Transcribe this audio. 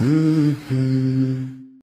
Mm-hmm.